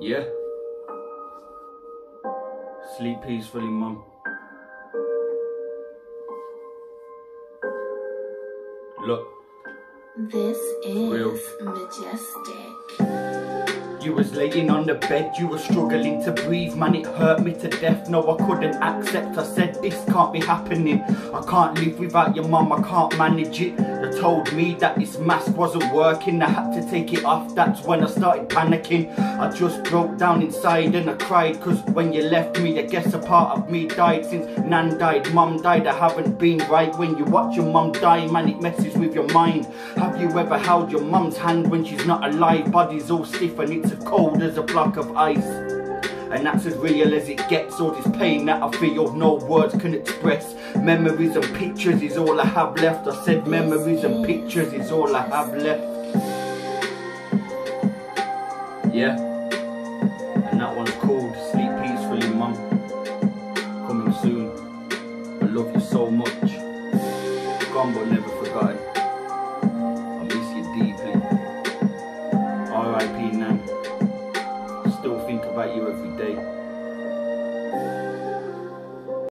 Yeah. Sleep peacefully, mum. Look. This is Real. majestic. You was laying on the bed, you were struggling to breathe, man, it hurt me to death. No, I couldn't accept. I said, This can't be happening. I can't live without your mum, I can't manage it. They told me that this mask wasn't working, I had to take it off. That's when I started panicking. I just broke down inside and I cried, cause when you left me, I guess a part of me died. Since Nan died, mum died, I haven't been right. When you watch your mum die, man, it messes with your mind. Have you ever held your mum's hand when she's not alive? Body's all stiff and it's cold as a block of ice. And that's as real as it gets. All this pain that I feel, no words can express. Memories and pictures is all I have left. I said memories and pictures is all I have left. Yeah. And that one's called Sleep Peacefully, Mum. Coming soon. I love you so much. Gone about you every day.